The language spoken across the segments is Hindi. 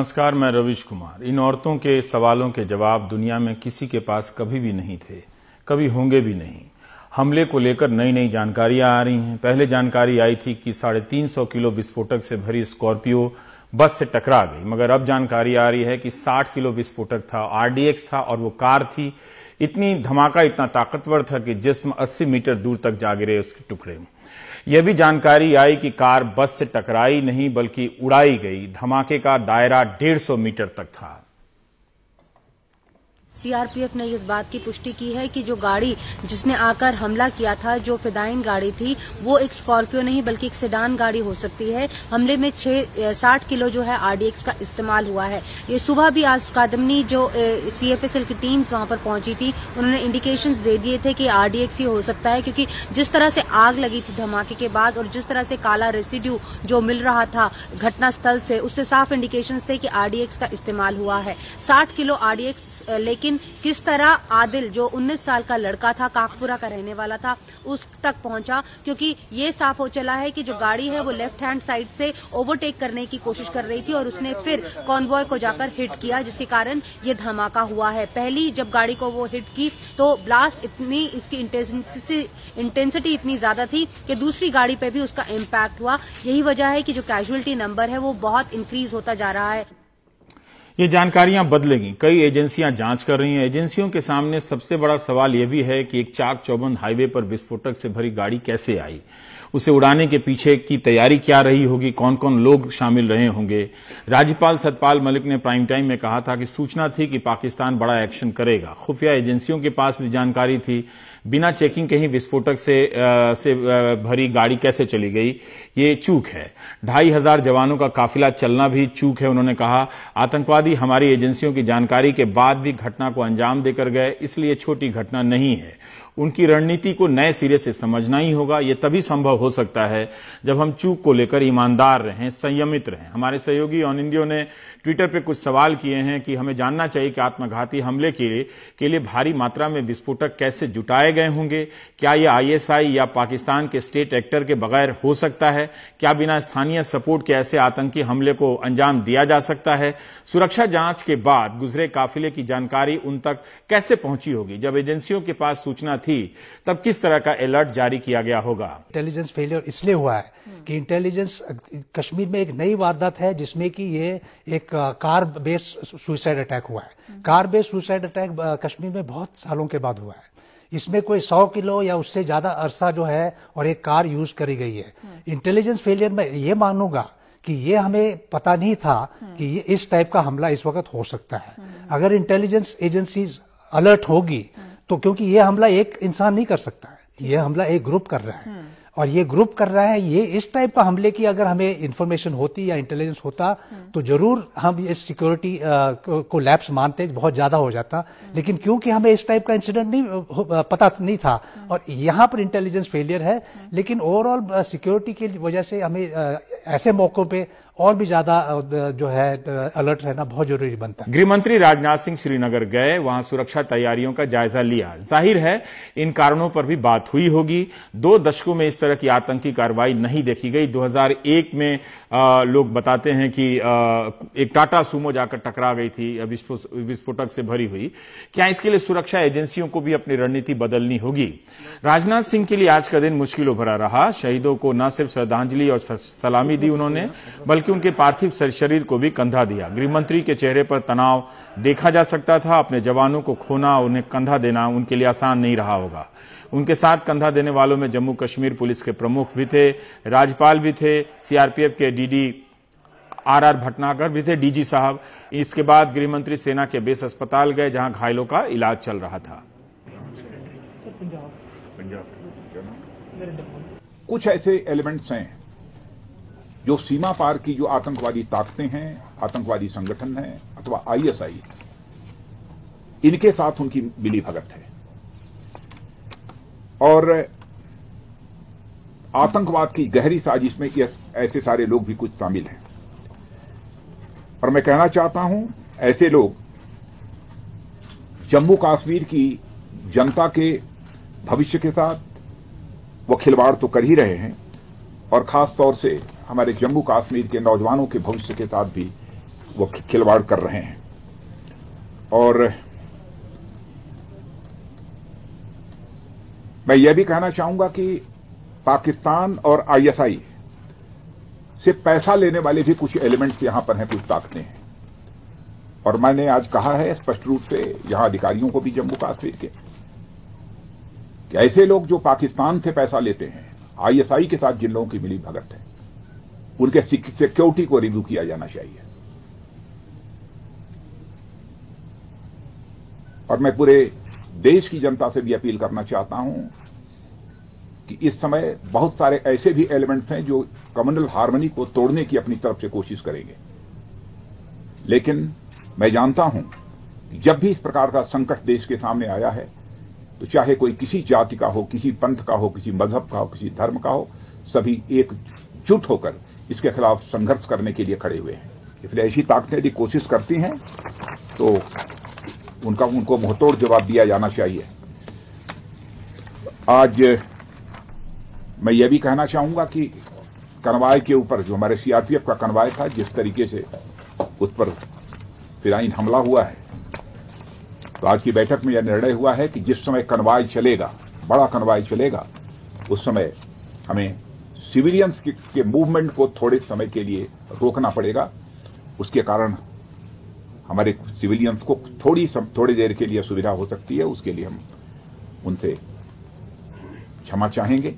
नमस्कार, मैं रविश कुमार। इन औरतों के सवालों के जवाब दुनिया में किसी के पास कभी भी नहीं थे, कभी होंगे भी नहीं। हमले को लेकर नई नई जानकारियाँ आ रही हैं। पहले जानकारी आई थी कि साढ़े तीन सौ किलो विस्फोटक से भरी स्कॉर्पियो बस से टकरा गई, मगर अब जानकारी आ रही है कि 60 किलो विस्फोटक था, आरडीएक्स था और वो कार थी। इतनी धमाका, इतना ताकतवर था कि जिसम 80 मीटर दूर तक जा गिरे उसके टुकड़े यह भी जानकारी आई कि कार बस से टकराई नहीं, बल्कि उड़ाई गई। धमाके का दायरा 150 मीटर तक था। सीआरपीएफ ने इस बात की पुष्टि की है कि जो गाड़ी जिसने आकर हमला किया था, जो फिदाइन गाड़ी थी, वो एक स्कॉर्पियो नहीं, बल्कि एक सेडान गाड़ी हो सकती है। हमले में छह साठ किलो जो है आरडीएक्स का इस्तेमाल हुआ है। ये सुबह भी आज कादमनी जो सीएफएसएल की टीम वहाँ पर पहुँची थी, उन्होंने इंडिकेशंस दे दिए थे कि आरडीएक्स ही हो सकता है, क्योंकि जिस तरह से आग लगी थी धमाके के बाद और जिस तरह से काला रेसिड्यू जो मिल रहा था घटनास्थल से, उससे साफ़ इंडिकेशन थे कि आरडीएक्स का इस्तेमाल हुआ है। साठ किलो आरडीएक्स लेकिन किस तरह आदिल, जो 19 साल का लड़का था, काकपुरा का रहने वाला था, उस तक पहुँचा? क्योंकि ये साफ़ हो चला है कि जो गाड़ी है, वो लेफ़्ट हैंड साइड से ओवरटेक करने की कोशिश कर रही थी और उसने फिर कॉन्वॉय को जाकर हिट किया, जिसके कारण ये धमाका हुआ है। पहली जब गाड़ी को वो हिट की तो ब्लास्ट इतनी, इसकी इंटेंसिटी इतनी ज़्यादा थी कि दूसरी गाड़ी पे भी उसका इम्पैक्ट हुआ। यही वजह है कि जो कैजुअलिटी नंबर है, वो बहुत इंक्रीज होता जा रहा है। ये जानकारियाँ बदलेगी। कई एजेंसियाँ जाँच कर रही हैं। एजेंसियों के सामने सबसे बड़ा सवाल यह भी है कि एक चाक चौबंद हाईवे पर विस्फोटक से भरी गाड़ी कैसे आई? उसे उड़ाने के पीछे की तैयारी क्या रही होगी? कौन कौन लोग शामिल रहे होंगे? राज्यपाल सतपाल मलिक ने प्राइम टाइम में कहा था कि सूचना थी कि पाकिस्तान बड़ा एक्शन करेगा। खुफिया एजेंसियों के पास भी जानकारी थी। बिना चेकिंग के ही विस्फोटक से आ, से भरी गाड़ी कैसे चली गई? ये चूक है। ढाई हज़ार जवानों का काफिला चलना भी चूक है उन्होंने कहा। आतंकवादी हमारी एजेंसियों की जानकारी के बाद भी घटना को अंजाम देकर गए इसलिए छोटी घटना नहीं है। उनकी रणनीति को नए सिरे से समझना ही होगा। यह तभी संभव हो सकता है जब हम चूक को लेकर ईमानदार रहें, संयमित रहें। हमारे सहयोगी इंडियो ने ट्विटर पे कुछ सवाल किए हैं कि हमें जानना चाहिए कि आत्मघाती हमले के लिए के लिए भारी मात्रा में विस्फोटक कैसे जुटाए गए होंगे? क्या यह आईएसआई या पाकिस्तान के स्टेट एक्टर के बगैर हो सकता है? क्या बिना स्थानीय सपोर्ट के ऐसे आतंकी हमले को अंजाम दिया जा सकता है? सुरक्षा जाँच के बाद गुजरे काफिले की जानकारी उन तक कैसे पहुँची होगी? जब एजेंसियों के पास सूचना थी, तब किस तरह का अलर्ट जारी किया गया होगा? इंटेलिजेंस फेलियर इसलिए हुआ है कि इंटेलिजेंस कश्मीर में एक नई वारदात है जिसमें कि ये एक कार बेस्ड सुसाइड अटैक हुआ है। Car based suicide attack Kashmir में बहुत सालों के बाद हुआ है। इसमें कोई सौ किलो या उससे ज़्यादा अरसा जो है और एक कार यूज़ करी गई है। इंटेलिजेंस फेलियर में ये मानूँगा कि ये हमें पता नहीं था कि ये इस टाइप का हमला इस वक्त हो सकता है। अगर इंटेलिजेंस एजेंसीज अलर्ट होगी तो क्योंकि ये हमला एक इंसान नहीं कर सकता है, ये हमला एक ग्रुप कर रहा है। और ये ग्रुप कर रहा है ये इस टाइप का हमले की अगर हमें इन्फॉर्मेशन होती या इंटेलिजेंस होता तो ज़रूर हम इस सिक्योरिटी को लैप्स मानते बहुत ज़्यादा हो जाता। लेकिन क्योंकि हमें इस टाइप का इंसिडेंट नहीं पता नहीं था और यहाँ पर इंटेलिजेंस फेलियर है लेकिन ओवरऑल सिक्योरिटी की वजह से हमें ऐसे मौकों पे और भी ज़्यादा जो है अलर्ट रहना बहुत ज़रूरी बनता है। गृह मंत्री राजनाथ सिंह श्रीनगर गए वहाँ सुरक्षा तैयारियों का जायजा लिया। ज़ाहिर है इन कारणों पर भी बात हुई होगी। दो दशकों में इस तरह की आतंकी कार्रवाई नहीं देखी गई। 2001 में आ, लोग बताते हैं कि आ, एक टाटा सुमो जाकर टकरा गई थी विस्फोटक से भरी हुई। क्या इसके लिए सुरक्षा एजेंसियों को भी अपनी रणनीति बदलनी होगी? राजनाथ सिंह के लिए आज का दिन मुश्किलों भरा रहा। शहीदों को न सिर्फ़ श्रद्धांजलि और सलामी दी उन्होंने बल्कि उनके पार्थिव शरीर को भी कंधा दिया। गृहमंत्री के चेहरे पर तनाव देखा जा सकता था। अपने जवानों को खोना उन्हें कंधा देना उनके लिए आसान नहीं रहा होगा। उनके साथ कंधा देने वालों में जम्मू कश्मीर पुलिस के प्रमुख भी थे राज्यपाल भी थे सीआरपीएफ के डीडी आर आर भटनागर भी थे डीजी साहब। इसके बाद गृहमंत्री सेना के बेस अस्पताल गए जहाँ घायलों का इलाज चल रहा था। कुछ ऐसे एलिमेंट्स हैं जो सीमा पार की जो आतंकवादी ताकतें हैं, आतंकवादी संगठन हैं, अथवा आईएसआई इनके साथ उनकी मिली भगत है। और आतंकवाद की गहरी साजिश में ऐसे सारे लोग भी कुछ शामिल हैं। और मैं कहना चाहता हूँ, ऐसे लोग जम्मू कश्मीर की जनता के भविष्य के साथ, वो खिलवाड़ तो कर ही रहे हैं, और खास तौर से हमारे जम्मू कश्मीर के नौजवानों के भविष्य के साथ भी वो खिलवाड़ कर रहे हैं। और मैं यह भी कहना चाहूँगा कि पाकिस्तान और आईएसआई से पैसा लेने वाले भी कुछ एलिमेंट्स यहाँ पर हैं, कुछ ताकतें हैं। और मैंने आज कहा है, स्पष्ट रूप से, यहाँ अधिकारियों को भी जम्मू कश्मीर के। कि ऐसे लोग जो पाकिस्तान से पैसा लेते हैं, आईएसआई के साथ जिन लोगों की मिली भगत है? उनके सिक्योरिटी को रिव्यू किया जाना चाहिए। और मैं पूरे देश की जनता से भी अपील करना चाहता हूँ कि इस समय बहुत सारे ऐसे भी एलिमेंट्स हैं जो कम्युनल हार्मनी को तोड़ने की अपनी तरफ़ से कोशिश करेंगे। लेकिन मैं जानता हूँ कि जब भी इस प्रकार का संकट देश के सामने आया है तो चाहे कोई किसी जाति का हो, किसी पंथ का हो, किसी मज़हब का हो, किसी धर्म का हो, सभी एकजुट होकर इसके खिलाफ संघर्ष करने के लिए खड़े हुए हैं। इसलिए ऐसी ताकतें यदि कोशिश करती हैं तो उनका, उनको मुंहतोड़ जवाब दिया जाना चाहिए। आज मैं यह भी कहना चाहूँगा कि कनवाय के ऊपर, जो हमारे सीआरपीएफ का कनवाय था, जिस तरीके से उस पर फिराइन हमला हुआ है तो आज की बैठक में यह निर्णय हुआ है कि जिस समय कनवाय चलेगा, बड़ा कनवाय चलेगा, उस समय हमें सिविलियंस के, मूवमेंट को थोड़े समय के लिए रोकना पड़ेगा। उसके कारण हमारे सिविलियंस को थोड़ी सम, थोड़ी देर के लिए सुविधा हो सकती है। उसके लिए हम उनसे क्षमा चाहेंगे।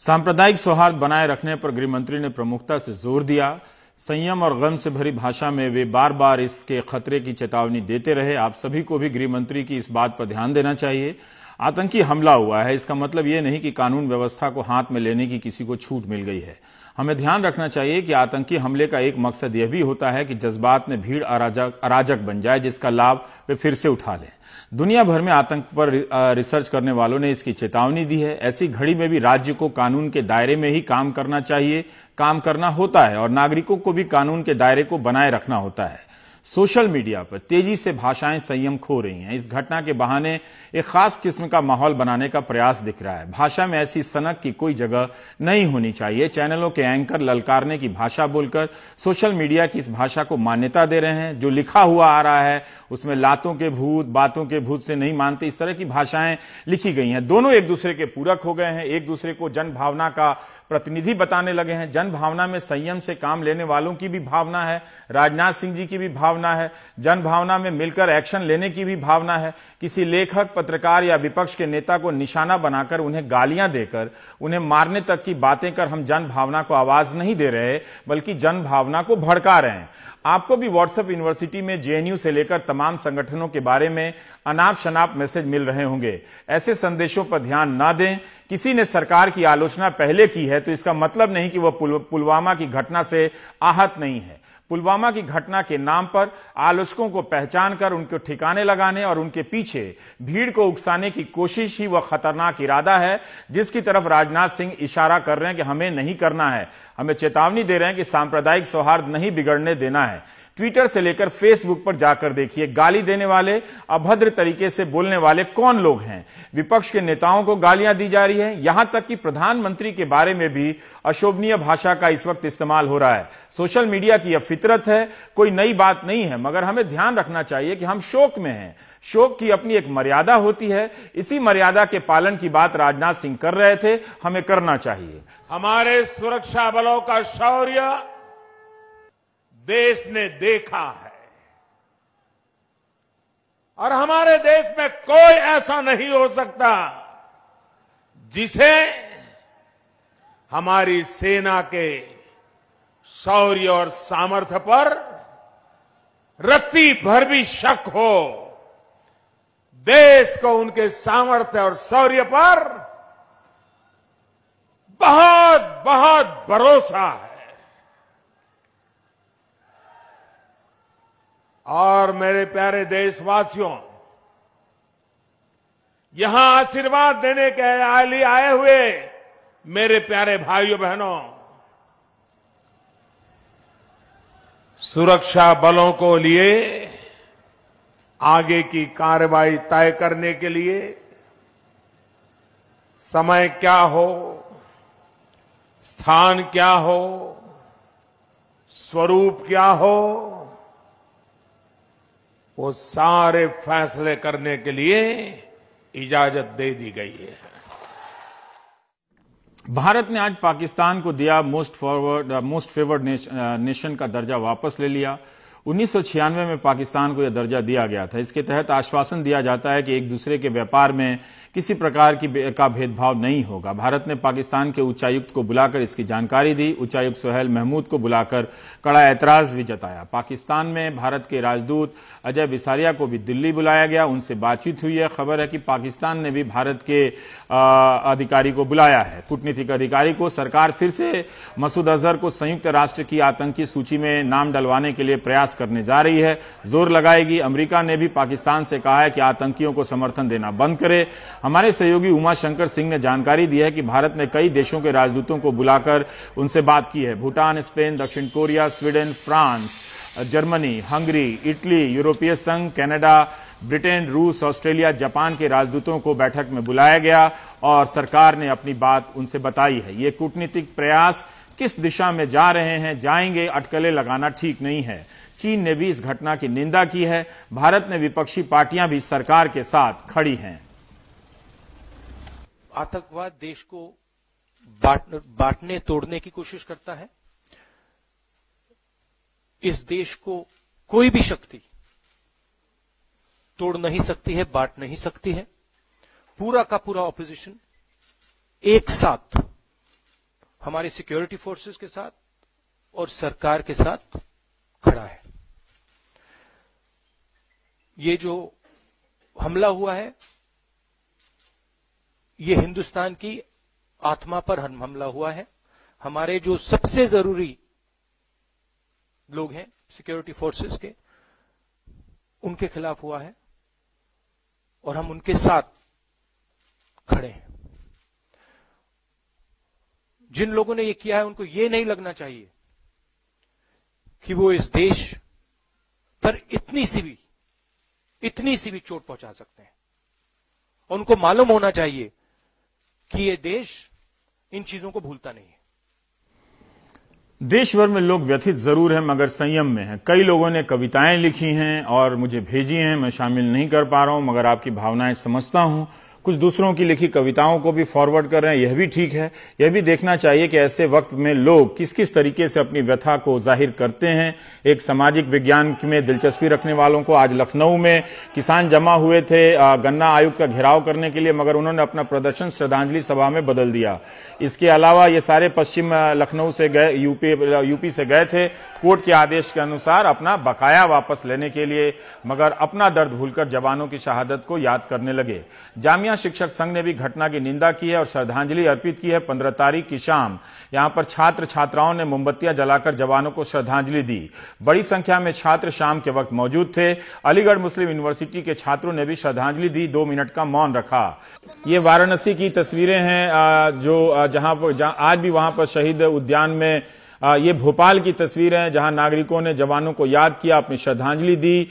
सांप्रदायिक सौहार्द बनाए रखने पर गृहमंत्री ने प्रमुखता से ज़ोर दिया। संयम और गम से भरी भाषा में वे बार बार इसके खतरे की चेतावनी देते रहे। आप सभी को भी गृहमंत्री की इस बात पर ध्यान देना चाहिए। आतंकी हमला हुआ है, इसका मतलब ये नहीं कि कानून व्यवस्था को हाथ में लेने की किसी को छूट मिल गई है। हमें ध्यान रखना चाहिए कि आतंकी हमले का एक मकसद यह भी होता है कि जज्बात में भीड़ अराजक अराजक बन जाए, जिसका लाभ वे फिर से उठा लें। दुनिया भर में आतंक पर रिसर्च करने वालों ने इसकी चेतावनी दी है। ऐसी घड़ी में भी राज्य को कानून के दायरे में ही काम करना चाहिए। काम करना होता है और नागरिकों को भी कानून के दायरे को बनाए रखना होता है। सोशल मीडिया पर तेज़ी से भाषाएँ संयम खो रही हैं। इस घटना के बहाने एक खास किस्म का माहौल बनाने का प्रयास दिख रहा है। भाषा में ऐसी सनक की कोई जगह नहीं होनी चाहिए। चैनलों के एंकर ललकारने की भाषा बोलकर सोशल मीडिया की इस भाषा को मान्यता दे रहे हैं। जो लिखा हुआ आ रहा है, उसमें लातों के भूत, बातों के भूत से नहीं मानते। इस तरह की भाषाएँ लिखी गई हैं। दोनों एक दूसरे के पूरक हो गए हैं। एक दूसरे को जन भावना का प्रतिनिधि बताने लगे हैं जन भावना में संयम से काम लेने वालों की भी भावना है, राजनाथ सिंह जी की भी भावना है जन भावना में मिलकर एक्शन लेने की भी भावना है, किसी लेखक, पत्रकार या विपक्ष के नेता को निशाना बनाकर उन्हें गालियाँ देकर, उन्हें मारने तक की बातें कर हम जन भावना को आवाज़ नहीं दे रहे, बल्कि जन भावना को भड़का रहे हैं। आपको भी व्हाट्सएप यूनिवर्सिटी में जेएनयू से लेकर तमाम संगठनों के बारे में अनाप शनाप मैसेज मिल रहे होंगे। ऐसे संदेशों पर ध्यान ना दें। किसी ने सरकार की आलोचना पहले की है तो इसका मतलब नहीं कि वह पुलवामा की घटना से आहत नहीं है। पुलवामा की घटना के नाम पर आलोचकों को पहचान कर उनके ठिकाने लगाने और उनके पीछे भीड़ को उकसाने की कोशिश ही वह खतरनाक इरादा है, जिसकी तरफ़ राजनाथ सिंह इशारा कर रहे हैं कि हमें नहीं करना है। हमें चेतावनी दे रहे हैं कि सांप्रदायिक सौहार्द नहीं बिगड़ने देना है। ट्विटर से लेकर फेसबुक पर जाकर देखिए, गाली देने वाले, अभद्र तरीके से बोलने वाले कौन लोग हैं? विपक्ष के नेताओं को गालियाँ दी जा रही है। यहाँ तक कि प्रधानमंत्री के बारे में भी अशोभनीय भाषा का इस वक्त इस्तेमाल हो रहा है। सोशल मीडिया की यह फितरत है, कोई नई बात नहीं है, मगर हमें ध्यान रखना चाहिए कि हम शोक में हैं। शोक की अपनी एक मर्यादा होती है। इसी मर्यादा के पालन की बात राजनाथ सिंह कर रहे थे, हमें करना चाहिए। हमारे सुरक्षा बलों का शौर्य देश ने देखा है। और हमारे देश में कोई ऐसा नहीं हो सकता जिसे हमारी सेना के शौर्य और सामर्थ्य पर रत्ती भर भी शक हो, देश को उनके सामर्थ्य और शौर्य पर बहुत बहुत भरोसा है। और मेरे प्यारे देशवासियों, यहाँ आशीर्वाद देने के लिए आए हुए मेरे प्यारे भाइयों, बहनों, सुरक्षा बलों को लिए, आगे की कार्रवाई तय करने के लिए समय क्या हो, स्थान क्या हो, स्वरूप क्या हो वो सारे फैसले करने के लिए इजाज़त दे दी गई है। भारत ने आज पाकिस्तान को दिया most forward, most favoured nation का दर्जा वापस ले लिया। उन्नीस सौ छियानवे में पाकिस्तान को यह दर्जा दिया गया था। इसके तहत आश्वासन दिया जाता है कि एक दूसरे के व्यापार में किसी प्रकार की का भेदभाव नहीं होगा। भारत ने पाकिस्तान के उच्चायुक्त को बुलाकर इसकी जानकारी दी। उच्चायुक्त सोहेल महमूद को बुलाकर कड़ा ऐतराज भी जताया। पाकिस्तान में भारत के राजदूत अजय बिसारिया को भी दिल्ली बुलाया गया। उनसे बातचीत हुई है। खबर है कि पाकिस्तान ने भी भारत के अधिकारी को बुलाया है। कूटनीतिक अधिकारी को सरकार फिर से मसूद अजहर को संयुक्त राष्ट्र की आतंकी सूची में नाम डलवाने के लिए प्रयास करने जा रही है। ज़ोर लगाएगी। अमरीका ने भी पाकिस्तान से कहा है कि आतंकियों को समर्थन देना बंद करे। हमारे सहयोगी उमा शंकर सिंह ने जानकारी दी है कि भारत ने कई देशों के राजदूतों को बुलाकर उनसे बात की है। भूटान, स्पेन, दक्षिण Korea, Sweden, France, Germany, Hungary, Italy, यूरोपीय संघ, कनाडा, ब्रिटेन, रूस, ऑस्ट्रेलिया, जापान के राजदूतों को बैठक में बुलाया गया और सरकार ने अपनी बात उनसे बताई है। ये कूटनीतिक प्रयास किस दिशा में जा रहे हैं, जाएँगे, अटकलें लगाना ठीक नहीं है। चीन ने भी इस घटना की निंदा की है। भारत ने विपक्षी पार्टियाँ भी सरकार के साथ खड़ी हैं। आतंकवाद देश को बांटने तोड़ने की कोशिश करता है। इस देश को कोई भी शक्ति तोड़ नहीं सकती है, बांट नहीं सकती है। पूरा का पूरा ऑपोजिशन एक साथ, हमारी सिक्योरिटी फोर्सेस के साथ और सरकार के साथ खड़ा है। ये जो हमला हुआ है ये हिंदुस्तान की आत्मा पर हमला हुआ है। हमारे जो सबसे ज़रूरी लोग हैं सिक्योरिटी फोर्सेस के, उनके खिलाफ हुआ है और हम उनके साथ खड़े हैं। जिन लोगों ने ये किया है, उनको ये नहीं लगना चाहिए कि वो इस देश पर इतनी सी भी, इतनी सी भी चोट पहुँचा सकते हैं। उनको मालूम होना चाहिए कि ये देश इन चीज़ों को भूलता नहीं है। देश भर में लोग व्यथित ज़रूर हैं, मगर संयम में हैं। कई लोगों ने कविताएँ लिखी हैं और मुझे भेजी हैं, मैं शामिल नहीं कर पा रहा हूँ, मगर आपकी भावनाएँ समझता हूँ। कुछ दूसरों की लिखी कविताओं को भी फॉरवर्ड कर रहे हैं, यह भी ठीक है। यह भी देखना चाहिए कि ऐसे वक्त में लोग किस किस तरीके से अपनी व्यथा को ज़ाहिर करते हैं। एक सामाजिक विज्ञान में दिलचस्पी रखने वालों को आज लखनऊ में किसान जमा हुए थे गन्ना आयुक्त का घेराव करने के लिए, मगर उन्होंने अपना प्रदर्शन श्रद्धांजलि सभा में बदल दिया। इसके अलावा ये सारे पश्चिम लखनऊ से गए, यूपी यूपी से गए थे। कोर्ट के आदेश के अनुसार अपना बकाया वापस लेने के लिए, मगर अपना दर्द भूलकर जवानों की शहादत को याद करने लगे। जामिया शिक्षक संघ ने भी घटना की निंदा की है और श्रद्धांजलि अर्पित की है पंद्रह तारीख की शाम। यहाँ पर छात्र छात्राओं ने मोमबत्तियाँ जलाकर जवानों को श्रद्धांजलि दी। बड़ी संख्या में छात्र शाम के वक्त मौजूद थे। अलीगढ़ मुस्लिम यूनिवर्सिटी के छात्रों ने भी श्रद्धांजलि दी, दो मिनट का मौन रखा। ये वाराणसी की तस्वीरें हैं जो जहाँ आज भी वहाँ पर शहीद उद्यान में ये भोपाल की तस्वीर है, जहाँ नागरिकों ने जवानों को याद किया, अपनी श्रद्धांजलि दी।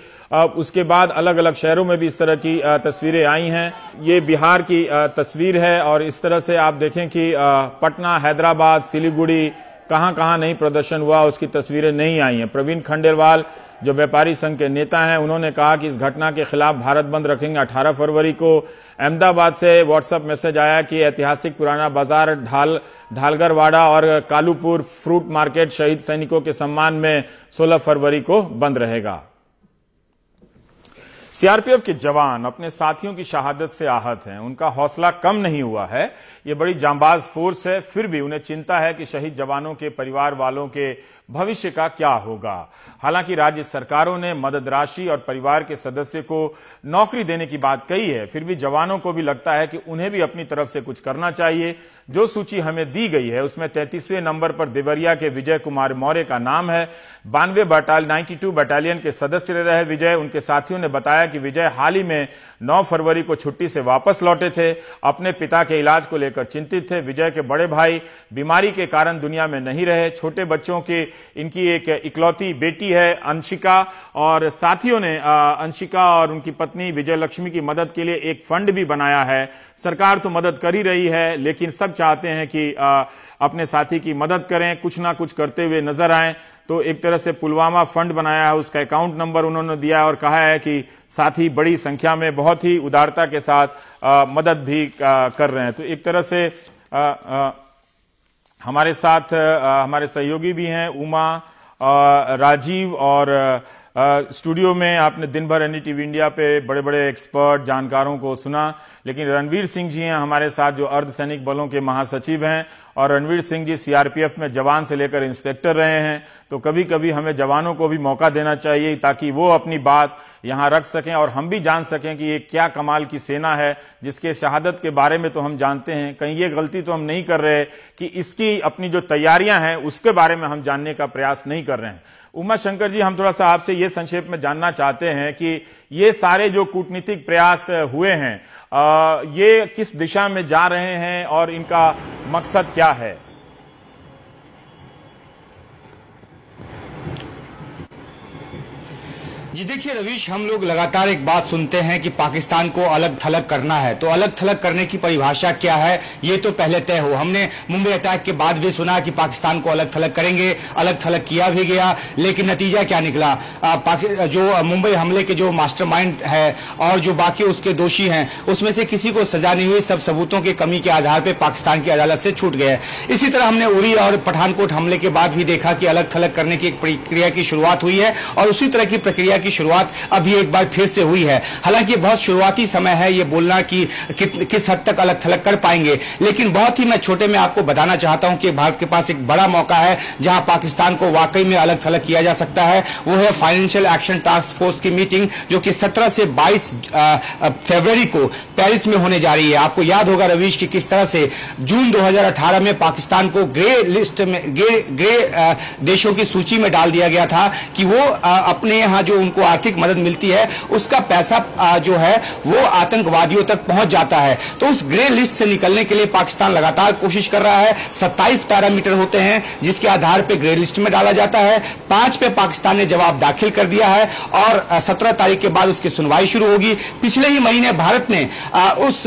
उसके बाद अलग अलग शहरों में भी इस तरह की तस्वीरें आई हैं। ये बिहार की तस्वीर है और इस तरह से आप देखें कि पटना, हैदराबाद, सिलीगुड़ी कहाँ कहाँ नहीं प्रदर्शन हुआ, उसकी तस्वीरें नहीं आई हैं। प्रवीण खंडेलवाल जो व्यापारी संघ के नेता हैं, उन्होंने कहा कि इस घटना के खिलाफ भारत बंद रखेंगे 18 फरवरी को। अहमदाबाद से व्हाट्सएप मैसेज आया कि ऐतिहासिक पुराना बाज़ार ढाल, ढालगरवाड़ा और कालूपुर फ्रूट मार्केट शहीद सैनिकों के सम्मान में 16 फरवरी को बंद रहेगा। सीआरपीएफ के जवान अपने साथियों की शहादत से आहत हैं। उनका हौसला कम नहीं हुआ है। ये बड़ी जांबाज फोर्स है, फिर भी उन्हें चिंता है कि शहीद जवानों के परिवार वालों के भविष्य का क्या होगा। हालाँकि राज्य सरकारों ने मदद राशि और परिवार के सदस्य को नौकरी देने की बात कही है, फिर भी जवानों को भी लगता है कि उन्हें भी अपनी तरफ़ से कुछ करना चाहिए। जो सूची हमें दी गई है, उसमें तैतीसवें नंबर पर देवरिया के विजय कुमार मौर्य का नाम है, बानवे बटाल नाइन्टी बटालियन के सदस्य रहे विजय, उनके साथियों ने बताया कि विजय हाल ही में 9 फरवरी को छुट्टी से वापस लौटे थे, अपने पिता के इलाज को लेकर चिंतित थे। विजय के बड़े भाई बीमारी के कारण दुनिया में नहीं रहे। छोटे बच्चों की, इनकी एक इकलौती बेटी है, अंशिका, और साथियों ने अंशिका और उनकी पत्नी विजय लक्ष्मी की मदद के लिए एक फंड भी बनाया है। सरकार तो मदद कर ही रही है, लेकिन सब चाहते हैं कि अपने साथी की मदद करें, कुछ ना कुछ करते हुए नज़र आए। तो एक तरह से पुलवामा फंड बनाया है उसका अकाउंट नंबर उन्होंने दिया और कहा है कि साथ ही बड़ी संख्या में बहुत ही उदारता के साथ आ, मदद भी आ, कर रहे हैं। तो एक तरह से आ, आ, हमारे साथ आ, हमारे सहयोगी भी हैं उमा आ, राजीव और स्टूडियो में आपने दिन भर एनी टीवी इंडिया पे बड़े बड़े एक्सपर्ट जानकारों को सुना, लेकिन रणवीर सिंह जी हैं हमारे साथ जो अर्धसैनिक बलों के महासचिव हैं और रणवीर सिंह जी सीआरपीएफ में जवान से लेकर इंस्पेक्टर रहे हैं तो कभी कभी हमें जवानों को भी मौका देना चाहिए ताकि वो अपनी बात यहाँ रख सकें और हम भी जान सकें कि ये क्या कमाल की सेना है, जिसके शहादत के बारे में तो हम जानते हैं। कहीं ये गलती तो हम नहीं कर रहे कि इसकी अपनी जो तैयारियाँ हैं, उसके बारे में हम जानने का प्रयास नहीं कर रहे हैं। उमा शंकर जी, हम थोड़ा सा आपसे ये संक्षेप में जानना चाहते हैं कि ये सारे जो कूटनीतिक प्रयास हुए हैं ये किस दिशा में जा रहे हैं और इनका मकसद क्या है? जी देखिए रवीश हम लोग लगातार एक बात सुनते हैं कि पाकिस्तान को अलग थलग करना है। तो अलग थलग करने की परिभाषा क्या है? ये तो पहले तय हो। हमने मुंबई अटैक के बाद भी सुना कि पाकिस्तान को अलग थलग करेंगे अलग थलग किया भी गया लेकिन नतीजा क्या निकला? आ, जो मुंबई हमले के जो मास्टरमाइंड है और जो बाकी उसके दोषी हैं उसमें से किसी को सजा नहीं हुई। सब सबूतों की कमी के आधार पर पाकिस्तान की अदालत से छूट गए। इसी तरह हमने उड़ी और पठानकोट हमले के बाद भी देखा कि अलग थलग करने की एक प्रक्रिया की शुरुआत हुई है और उसी तरह की प्रक्रिया की शुरुआत अभी एक बार फिर से हुई है। हालाँकि बहुत शुरुआती समय है ये बोलना कि, कि किस हद तक अलग थलग कर पाएँगे। लेकिन बहुत ही मैं छोटे में आपको बताना चाहता हूँ कि भारत के पास एक बड़ा मौका है जहाँ पाकिस्तान को वाकई में अलग थलग किया जा सकता है। वो है फाइनेंशियल एक्शन टास्क फोर्स की मीटिंग जो कि 17 से 22 फरवरी को पेरिस में होने जा रही है। आपको याद होगा रवीश की किस तरह से जून 2018 में पाकिस्तान को ग्रे लिस्ट में ग्रे देशों की सूची में डाल दिया गया था कि वो अपने यहाँ जो उनको आर्थिक मदद मिलती है, उसका पैसा जो है, वो आतंकवादियों तक पहुँच जाता है। तो उस ग्रे लिस्ट से निकलने के लिए पाकिस्तान लगातार कोशिश कर रहा है। सत्ताईस पैरामीटर होते हैं, जिसके आधार पर ग्रे लिस्ट में डाला जाता है। पाँच पे पाकिस्तान ने जवाब दाखिल कर दिया है और सत्रह तारीख के बाद उसकी सुनवाई शुरू होगी। पिछले ही महीने भारत ने उस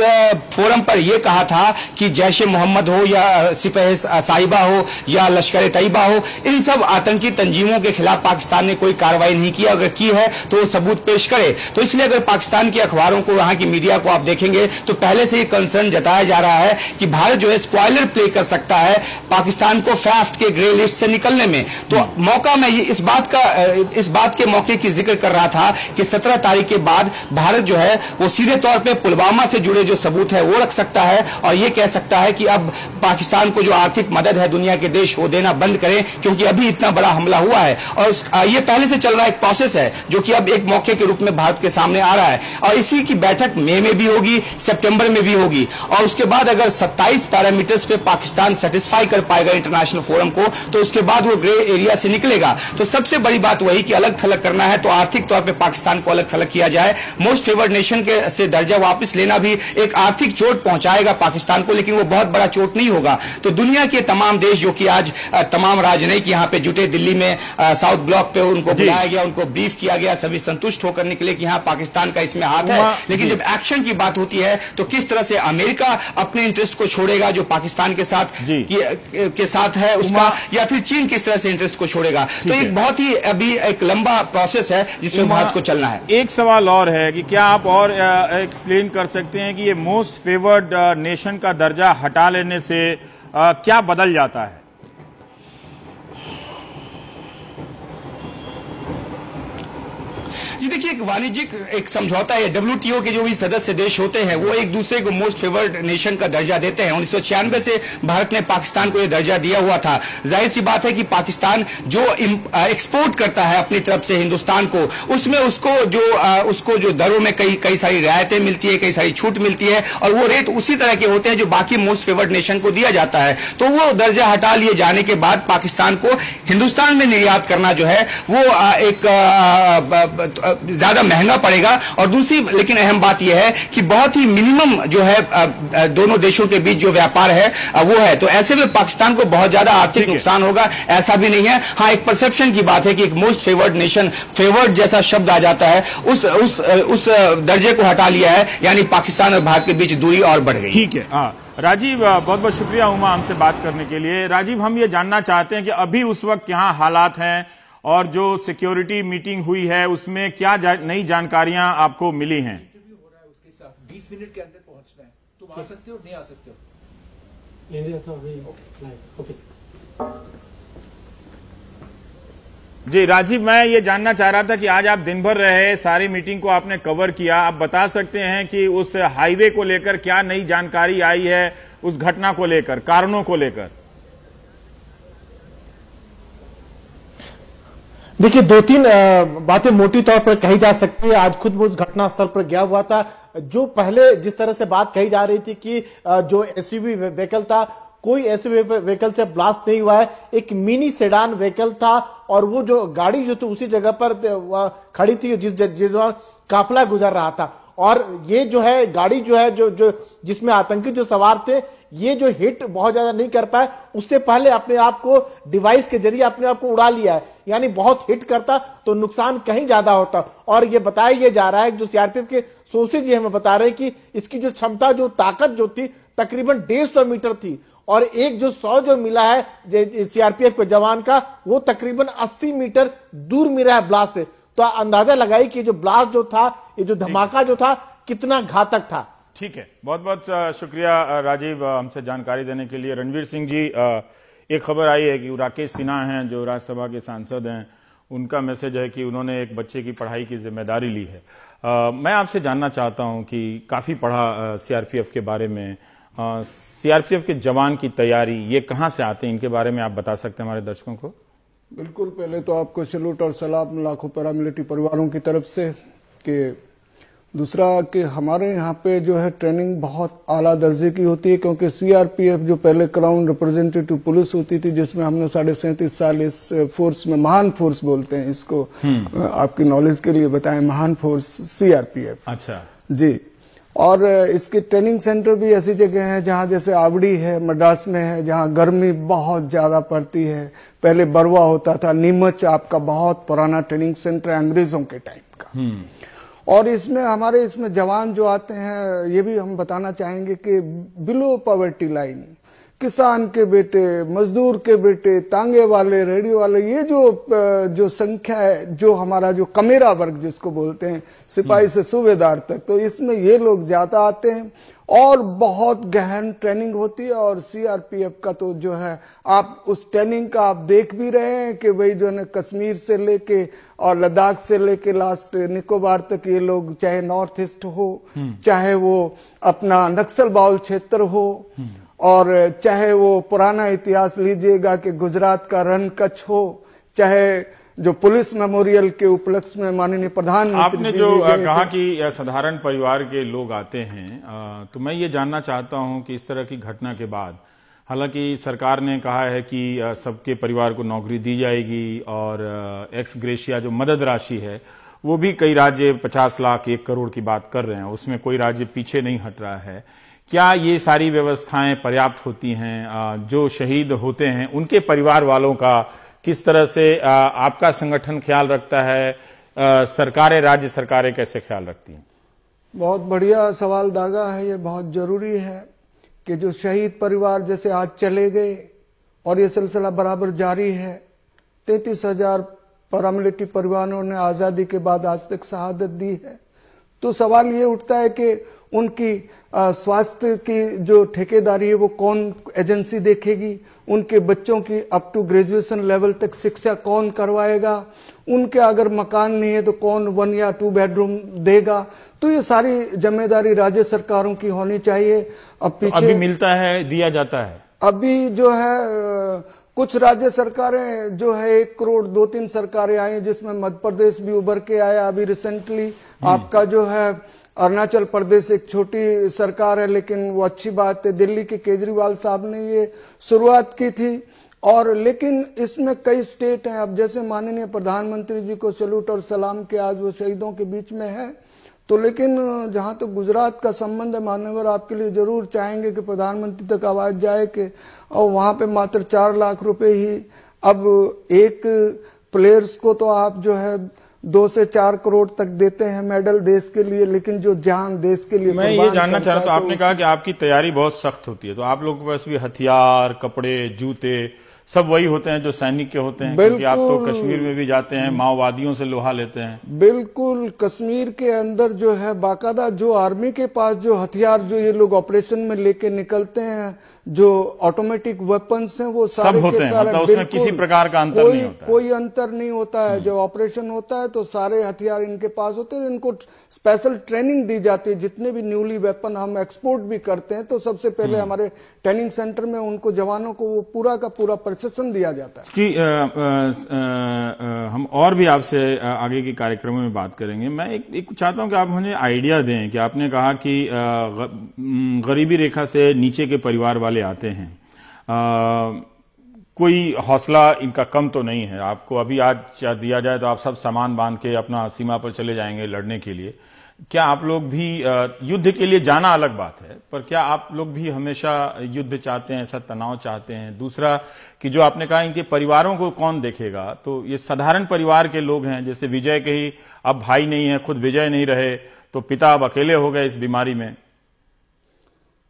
फोरम पर यह कहा था कि जैश ए मोहम्मद हो या सिपह साहिबा हो या लश्कर तैयबा हो, इन सब आतंकी तंजीमों के खिलाफ पाकिस्तान ने कोई कार्रवाई नहीं की। अगर की है तो वो सबूत पेश करे। तो इसलिए अगर पाकिस्तान के अखबारों को, वहाँ की मीडिया को आप देखेंगे तो पहले से ही कंसर्न जताया जा रहा है कि भारत जो है स्पॉयलर प्ले कर सकता है पाकिस्तान को फैफ्ट के ग्रे लिस्ट से निकलने में। तो मौका मैं इस बात का, इस बात के मौके की ज़िक्र कर रहा था कि सत्रह तारीख के बाद भारत जो है, वो सीधे तौर पर पुलवामा से जुड़े जो सबूत है, वो रख सकता है और ये कह सकता है कि अब पाकिस्तान को जो आर्थिक मदद है दुनिया के देश, वो देना बंद करें, क्योंकि अभी इतना बड़ा हमला हुआ है। और ये पहले से चल रहा एक प्रोसेस है। जो कि अब एक मौके के रूप में भारत के सामने आ रहा है। और इसी की बैठक मई में भी होगी सितंबर में भी होगी। और उसके बाद अगर 27 पैरामीटर्स पे पाकिस्तान सेटिस्फाई कर पाएगा इंटरनेशनल फोरम को तो उसके बाद वो ग्रे एरिया से निकलेगा। तो सबसे बड़ी बात वही कि अलग थलग करना है तो आर्थिक तौर पर पाकिस्तान को अलग थलग किया जाए। मोस्ट फेवर्ड नेशन के से दर्जा वापस लेना भी एक आर्थिक चोट पहुंचाएगा पाकिस्तान को लेकिन वो बहुत बड़ा चोट नहीं होगा। तो दुनिया के तमाम देश जो कि आज तमाम राजनयिक यहाँ पे जुटे दिल्ली में साउथ ब्लॉक पे उनको बुलाया गया उनको ब्रीफ किया गया सभी संतुष्ट होकर निकले कि हाँ पाकिस्तान का इसमें हाथ है। लेकिन जब एक्शन की बात होती है तो किस तरह से अमेरिका अपने इंटरेस्ट को छोड़ेगा जो पाकिस्तान के साथ के साथ है उसका या फिर चीन किस तरह से इंटरेस्ट को छोड़ेगा? तो एक बहुत ही अभी एक लंबा प्रोसेस है जिसमें भारत को चलना है। एक सवाल और है कि क्या आप और एक्सप्लेन कर सकते हैं कि ये मोस्ट फेवर्ड नेशन का दर्जा हटा लेने से क्या बदल जाता है? जी देखिए, एक वाणिज्यिक, एक समझौता है। डब्ल्यूटीओ के जो भी सदस्य देश होते हैं, वो एक दूसरे को मोस्ट फेवर्ड नेशन का दर्जा देते हैं। उन्नीस सौ छियानबे से भारत ने पाकिस्तान को यह दर्जा दिया हुआ था। ज़ाहिर सी बात है कि पाकिस्तान जो एक्सपोर्ट करता है अपनी तरफ़ से हिंदुस्तान को, उसमें उसको जो उसको जो दरों में कई कई सारी रियायतें मिलती है, कई सारी छूट मिलती है और वो रेट उसी तरह के होते हैं जो बाकी मोस्ट फेवर्ड नेशन को दिया जाता है। तो वो दर्जा हटा लिए जाने के बाद पाकिस्तान को हिंदुस्तान में निर्यात करना जो है, वो एक ज़्यादा महँगा पड़ेगा। और दूसरी लेकिन अहम बात यह है कि बहुत ही मिनिमम जो है दोनों देशों के बीच जो व्यापार है वो है। तो ऐसे में पाकिस्तान को बहुत ज़्यादा आर्थिक नुकसान होगा ऐसा भी नहीं है। हाँ एक परसेप्शन की बात है कि एक मोस्ट फेवर्ड नेशन फेवर्ड जैसा शब्द आ जाता है उस उस उस दर्जे को हटा लिया है यानी पाकिस्तान और भारत के बीच दूरी और बढ़ गई। ठीक है हाँ। राजीव बहुत बहुत शुक्रिया उमा हमसे बात करने के लिए। राजीव हम ये जानना चाहते हैं कि अभी उस वक्त यहाँ हालात हैं और जो सिक्योरिटी मीटिंग हुई है उसमें क्या जा, नई जानकारियाँ आपको मिली हैं? बीस मिनट के अंदर पहुँचना है। तुम आ सकते हो नहीं आ सकते हो? जी राजीव मैं ये जानना चाह रहा था कि आज आप दिन भर रहे सारी मीटिंग को आपने कवर किया। आप बता सकते हैं कि उस हाईवे को लेकर क्या नई जानकारी आई है उस घटना को लेकर कारणों को लेकर? देखिए दो तीन बातें मोटी तौर पर कही जा सकती है। आज खुद उस घटना स्थल पर गया हुआ था। जो पहले जिस तरह से बात कही जा रही थी कि जो एसयूवी व्हीकल था, कोई एसयूवी व्हीकल से ब्लास्ट नहीं हुआ है। एक मिनी सेडान व्हीकल था और वो जो गाड़ी जो थी उसी जगह पर खड़ी थी, जिस जिस काफिला गुजर रहा था। और ये जो है, गाड़ी जो है, जो जो, जिसमें आतंकी जो सवार थे, ये जो हिट बहुत ज़्यादा नहीं कर पाए। उससे पहले अपने आप को डिवाइस के ज़रिए अपने आप को उड़ा लिया है। यानी बहुत हिट करता तो नुकसान कहीं ज़्यादा होता। और ये बताया ये जा रहा है जो सीआरपीएफ के सोर्सेज ये हमें बता रहे हैं कि इसकी जो क्षमता जो ताकत जो थी तकरीबन डेढ़ सौ मीटर थी। और एक जो सौ जो मिला है सीआरपीएफ के जवान का वो तकरीबन 80 मीटर दूर मिला है ब्लास्ट से। तो अंदाज़ा लगाई कि जो ब्लास्ट जो था ये जो धमाका जो था कितना घातक था। ठीक है। बहुत बहुत शुक्रिया राजीव हमसे जानकारी देने के लिए। रणवीर सिंह जी अ, एक खबर आई है कि राकेश सिन्हा हैं जो राज्यसभा के सांसद हैं उनका मैसेज है कि उन्होंने एक बच्चे की पढ़ाई की ज़िम्मेदारी ली है। अ, मैं आपसे जानना चाहता हूँ कि काफ़ी पढ़ा सीआरपीएफ के बारे में। सीआरपीएफ के जवान की तैयारी ये कहाँ से आते हैं? इनके बारे में आप बता सकते हैं हमारे दर्शकों को। बिल्कुल पहले तो आपको सलूट और सलाम लाखों पैरामिलिट्री परिवारों की तरफ़ से कि दूसरा कि हमारे यहाँ पे जो है ट्रेनिंग बहुत आला दर्जे की होती है क्योंकि सीआरपीएफ जो पहले क्राउन रिप्रेजेंटेटिव पुलिस होती थी जिसमें हमने साढ़े सैंतीस साल इस फोर्स में महान फोर्स बोलते हैं इसको। आपकी नॉलेज के लिए बताएँ महान फोर्स सीआरपीएफ अच्छा। जी। और इसके ट्रेनिंग सेंटर भी ऐसी जगह है जहाँ जैसे आवड़ी है मद्रास में है जहाँ गर्मी बहुत ज़्यादा पड़ती है। पहले बरवा होता था नीमच आपका बहुत पुराना ट्रेनिंग सेंटर है अंग्रेज़ों के टाइम का। और इसमें हमारे इसमें जवान जो आते हैं ये भी हम बताना चाहेंगे कि बिलो पॉवर्टी लाइन किसान के बेटे मजदूर के बेटे तांगे वाले रेडी वाले ये जो जो संख्या है जो हमारा जो कमेरा वर्ग जिसको बोलते हैं सिपाही से सूबेदार तक तो इसमें ये लोग ज़्यादा आते हैं। और बहुत गहन ट्रेनिंग होती है और सीआरपीएफ का तो जो है आप उस ट्रेनिंग का आप देख भी रहे हैं कि भाई जो है कश्मीर से लेके और लद्दाख से लेके लास्ट निकोबार तक ये लोग चाहे नॉर्थ ईस्ट हो चाहे वो अपना नक्सल बाउल क्षेत्र हो और चाहे वो पुराना इतिहास लीजिएगा कि गुजरात का रन कच्छ हो चाहे जो पुलिस मेमोरियल के उपलक्ष्य में माननीय प्रधान आपने जो कहा कि साधारण परिवार के लोग आते हैं तो मैं ये जानना चाहता हूँ कि इस तरह की घटना के बाद हालाँकि सरकार ने कहा है कि सबके परिवार को नौकरी दी जाएगी और एक्स ग्रेशिया जो मदद राशि है वो भी कई राज्य पचास लाख एक करोड़ की बात कर रहे हैं उसमें कोई राज्य पीछे नहीं हट रहा है। क्या ये सारी व्यवस्थाएँ पर्याप्त होती हैं? जो शहीद होते हैं उनके परिवार वालों का किस तरह से आपका संगठन ख्याल रखता है सरकारें, राज्य सरकारें कैसे ख्याल रखती हैं? बहुत बढ़िया सवाल दागा है, ये बहुत ज़रूरी है कि जो शहीद परिवार जैसे आज चले गए और ये सिलसिला बराबर जारी है, तैतीस हज़ार पैरामिलिट्री परिवारों ने आज़ादी के बाद आज तक शहादत दी है। तो सवाल ये उठता है कि उनकी स्वास्थ्य की जो ठेकेदारी है वो कौन एजेंसी देखेगी? उनके बच्चों की अप टू ग्रेजुएशन लेवल तक शिक्षा कौन करवाएगा? उनके अगर मकान नहीं है तो कौन वन या टू बेडरूम देगा? तो ये सारी ज़िम्मेदारी राज्य सरकारों की होनी चाहिए। अब तो पीछे अभी मिलता है दिया जाता है। अभी जो है कुछ राज्य सरकारें जो है एक करोड़ दो तीन सरकारें आई जिसमें मध्य प्रदेश भी उभर के आया अभी रिसेंटली आपका जो है अरुणाचल प्रदेश एक छोटी सरकार है, लेकिन वो अच्छी बात है। दिल्ली के केजरीवाल साहब ने ये शुरुआत की थी। और लेकिन इसमें कई स्टेट हैं। अब जैसे माननीय प्रधानमंत्री जी को सैल्यूट और सलाम के आज वो शहीदों के बीच में है। तो लेकिन, जहाँ तक तो गुजरात का संबंध है मान्यवर आपके लिए ज़रूर चाहेंगे कि प्रधानमंत्री तक आवाज़ जाए कि, और वहाँ पे मात्र चार लाख रुपए ही। अब एक प्लेयर्स को तो आप जो है दो से चार करोड़ तक देते हैं मेडल देश के लिए लेकिन जो जान देश के लिए मैं ये जानना चाह रहा था तो आपने कहा कि आपकी तैयारी बहुत सख्त होती है तो आप लोगों के पास भी हथियार कपड़े जूते सब वही होते हैं जो सैनिक के होते हैं क्योंकि आप तो कश्मीर में भी जाते हैं माओवादियों से लोहा लेते हैं। बिल्कुल कश्मीर के अंदर जो है बाकायदा जो आर्मी के पास जो हथियार जो ये लोग ऑपरेशन में लेके निकलते हैं जो ऑटोमेटिक वेपन्स हैं वो सारे सब होते के हैं, सारे मतलब उसमें किसी प्रकार का अंतर कोई, नहीं होता। कोई अंतर नहीं होता है। जब ऑपरेशन होता है तो सारे हथियार इनके पास होते हैं। इनको स्पेशल ट्रेनिंग दी जाती है। जितने भी न्यूली वेपन हम एक्सपोर्ट भी करते हैं तो सबसे पहले हम्म। हमारे ट्रेनिंग सेंटर में उनको जवानों को वो पूरा का पूरा प्रशिक्षण दिया जाता है। कि हम और भी आपसे आगे के कार्यक्रमों में बात करेंगे। मैं एक, एक चाहता हूँ कि आप मुझे आइडिया दें कि आपने कहा कि गरीबी रेखा से नीचे के परिवार वाले आते हैं। अ, कोई हौसला इनका कम तो नहीं है। आपको अभी आज दिया जाए तो आप सब सामान बाँध के अपना सीमा पर चले जाएँगे लड़ने के लिए। क्या आप लोग भी युद्ध के लिए जाना अलग बात है पर क्या आप लोग भी हमेशा युद्ध चाहते हैं ऐसा तनाव चाहते हैं? दूसरा कि जो आपने कहा इनके परिवारों को कौन देखेगा तो ये साधारण परिवार के लोग हैं जैसे विजय के ही अब भाई नहीं है खुद विजय नहीं रहे तो पिता अब अकेले हो गए इस बीमारी में।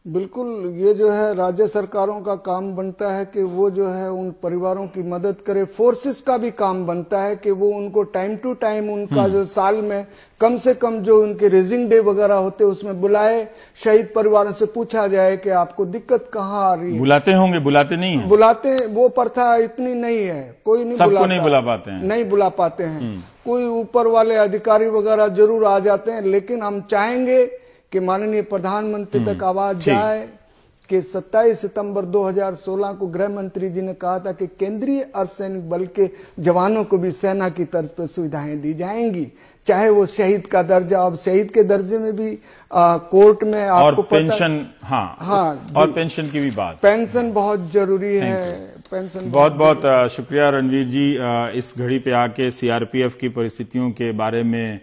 बिल्कुल ये जो है राज्य सरकारों का काम बनता है कि वो जो है उन परिवारों की मदद करे। फोर्सेस का भी काम बनता है कि वो उनको टाइम टू टाइम उनका जो साल में कम से कम जो उनके रेजिंग डे वगैरह होते हैं उसमें बुलाए। शहीद परिवारों से पूछा जाए कि आपको दिक्कत कहाँ आ रही है? बुलाते होंगे बुलाते नहीं है। बुलाते वो प्रथा इतनी नहीं है। कोई नहीं सबको नहीं बुला पाते हैं। नहीं बुला पाते हैं। कोई ऊपर वाले अधिकारी वगैरह ज़रूर आ जाते हैं लेकिन हम चाहेंगे कि माननीय प्रधानमंत्री तक आवाज़ जाए कि 27 सितंबर 2016 को गृह मंत्री जी ने कहा था कि केंद्रीय अर्धसैनिक बल के जवानों को भी सेना की तर्ज पर सुविधाएँ दी जाएँगी। चाहे वो शहीद का दर्जा अब शहीद के दर्जे में भी आ, कोर्ट में और आपको पता पेंशन हाँ हाँ, और पेंशन की भी बात। पेंशन बहुत ज़रूरी है। पेंशन बहुत बहुत अ, शुक्रिया रणवीर जी इस घड़ी पे आके सीआरपीएफ की परिस्थितियों के बारे में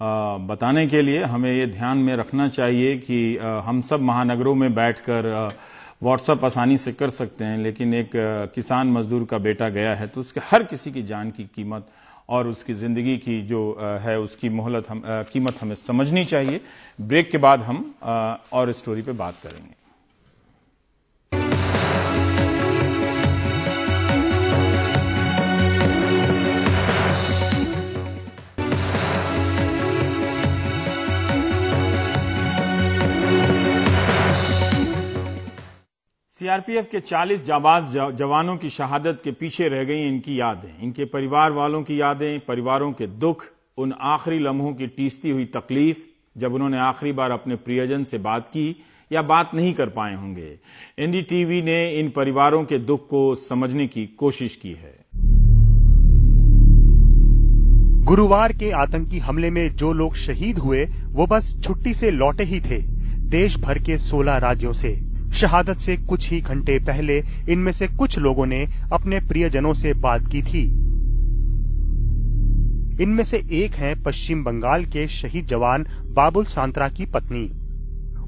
बताने के लिए हमें ये ध्यान में रखना चाहिए कि हम सब महानगरों में बैठकर व्हाट्सएप आसानी से कर सकते हैं, लेकिन एक किसान मजदूर का बेटा गया है तो उसके हर किसी की जान की कीमत और उसकी ज़िंदगी की जो है, उसकी मोहलत हम कीमत हमें समझनी चाहिए। ब्रेक के बाद हम और स्टोरी पे बात करेंगे। सीआरपीएफ के 40 जाबाज जवानों की शहादत के पीछे रह गई, इनकी यादें। इनके परिवार वालों की यादें, परिवारों के दुख, उन आखिरी लम्हों की टीसती हुई तकलीफ़, जब उन्होंने आखिरी बार अपने प्रियजन से बात की, या बात नहीं कर पाए होंगे। एनडीटीवी ने इन परिवारों के दुख को समझने की कोशिश की है। गुरुवार के आतंकी हमले में जो लोग शहीद हुए, वो बस छुट्टी से लौटे ही थे। देश भर के 16 राज्यों से। शहादत से कुछ ही घंटे पहले इनमें से कुछ लोगों ने अपने प्रियजनों से बात की थी। इनमें से एक हैं पश्चिम बंगाल के शहीद जवान बाबुल सांत्रा की पत्नी।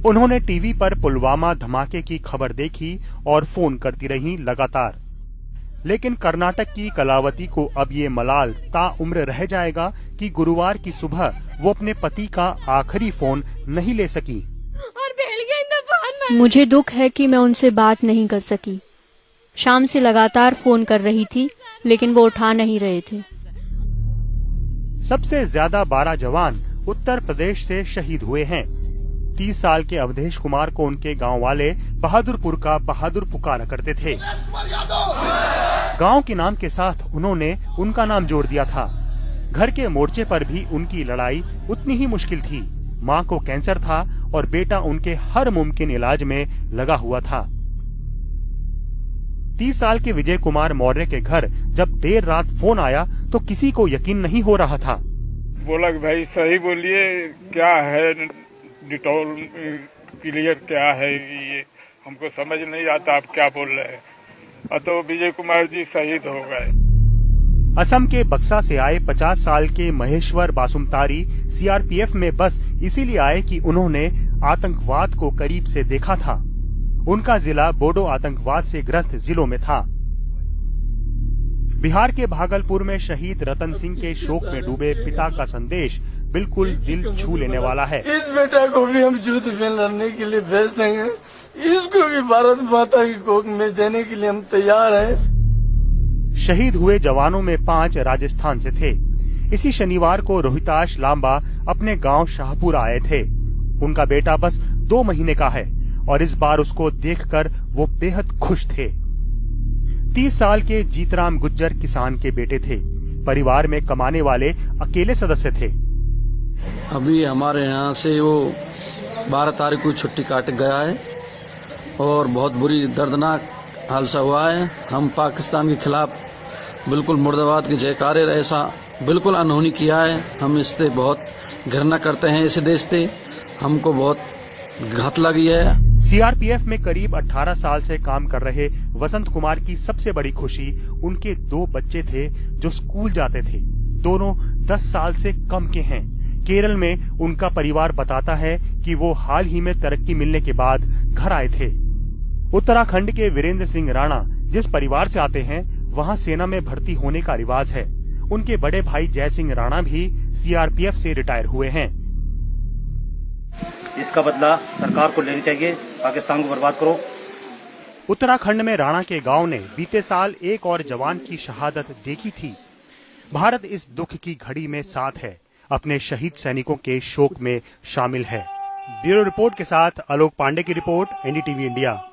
उन्होंने टीवी पर पुलवामा धमाके की खबर देखी और फ़ोन करती रही लगातार। लेकिन कर्नाटक की कलावती को अब ये मलाल ताउम्र रह जाएगा कि गुरुवार की सुबह वो अपने पति का आखिरी फ़ोन नहीं ले सकी। मुझे दुख है कि मैं उनसे बात नहीं कर सकी। शाम से लगातार फ़ोन कर रही थी, लेकिन वो उठा नहीं रहे थे। सबसे ज़्यादा बारह जवान उत्तर प्रदेश से शहीद हुए हैं। तीस साल के अवधेश कुमार को उनके गाँव वाले बहादुरपुर का बहादुर पुकारा करते थे। गाँव के नाम के साथ उन्होंने उनका नाम जोड़ दिया था। घर के मोर्चे पर भी उनकी लड़ाई उतनी ही मुश्किल थी। माँ को कैंसर था और बेटा उनके हर मुमकिन इलाज में लगा हुआ था। तीस साल के विजय कुमार मौर्य के घर जब देर रात फ़ोन आया तो किसी को यकीन नहीं हो रहा था। बोला भाई सही बोलिए, क्या है डिटोल, क्लियर क्या है ये? हमको समझ नहीं आता आप क्या बोल रहे हैं। तो विजय कुमार जी शहीद हो गए। असम के बक्सा से आए 50 साल के महेश्वर बासुमतारी सीआरपीएफ में बस इसीलिए आए कि उन्होंने आतंकवाद को करीब से देखा था। उनका जिला बोडो आतंकवाद से ग्रस्त जिलों में था। बिहार के भागलपुर में शहीद रतन सिंह के शोक में डूबे पिता का संदेश बिल्कुल दिल छू लेने वाला है। इस बेटा को भी हम युद्ध में लड़ने के लिए भेज देंगे। इसको भी भारत माता की कोख में देने के लिए हम तैयार हैं। शहीद हुए जवानों में पाँच राजस्थान से थे। इसी शनिवार को रोहिताश लांबा अपने गाँव शाहपुर आए थे। उनका बेटा बस दो महीने का है और इस बार उसको देखकर वो बेहद खुश थे। तीस साल के जीतराम गुज्जर किसान के बेटे थे। परिवार में कमाने वाले अकेले सदस्य थे। अभी हमारे यहाँ से वो बारह तारीख को छुट्टी काट गया है और बहुत बुरी दर्दनाक हादसा हुआ है। हम पाकिस्तान के खिलाफ बिल्कुल मुर्दाबाद के जयकारे ऐसा बिल्कुल अनहोनी किया है। हम इससे बहुत घृणा करते हैं इस देश से। हमको बहुत घात लगी है। सीआरपीएफ में करीब 18 साल से काम कर रहे वसंत कुमार की सबसे बड़ी खुशी उनके दो बच्चे थे जो स्कूल जाते थे। दोनों 10 साल से कम के हैं। केरल में उनका परिवार बताता है कि वो हाल ही में तरक्की मिलने के बाद घर आए थे। उत्तराखंड के वीरेंद्र सिंह राणा जिस परिवार से आते हैं वहाँ सेना में भर्ती होने का रिवाज है। उनके बड़े भाई जय सिंह राणा भी सीआरपीएफ से रिटायर हुए हैं। इसका बदला सरकार को लेनी चाहिए। पाकिस्तान को बर्बाद करो। उत्तराखंड में राणा के गाँव ने बीते साल एक और जवान की शहादत देखी थी। भारत इस दुख की घड़ी में साथ है। अपने शहीद सैनिकों के शोक में शामिल है। ब्यूरो रिपोर्ट के साथ आलोक पांडे की रिपोर्ट एनडीटीवी इंडिया।